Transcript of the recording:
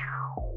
Meow.